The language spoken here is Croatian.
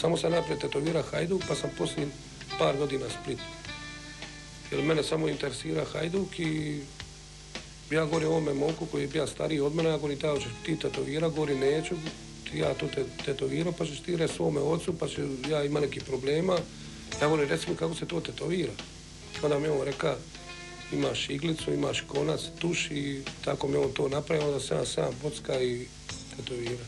Samo sam naprijed tetovira Hajduk, pa sam poslije par godina Split. Jer mene samo interesira Hajduk i ja govorim ovome momku koji je bio stariji od mene, ja govorim, taj hoćeš ti tetovira, govorim neću, ja to te, tetovirao, pa ćeš ti reći svome ocu, pa će, ja ima neki problema. Ja govorim, reci mi kako se to tetovira. Onda mi on reka, imaš iglicu, imaš konac, tuš i tako mi on to napravio, onda sam sam bocka i tetovira.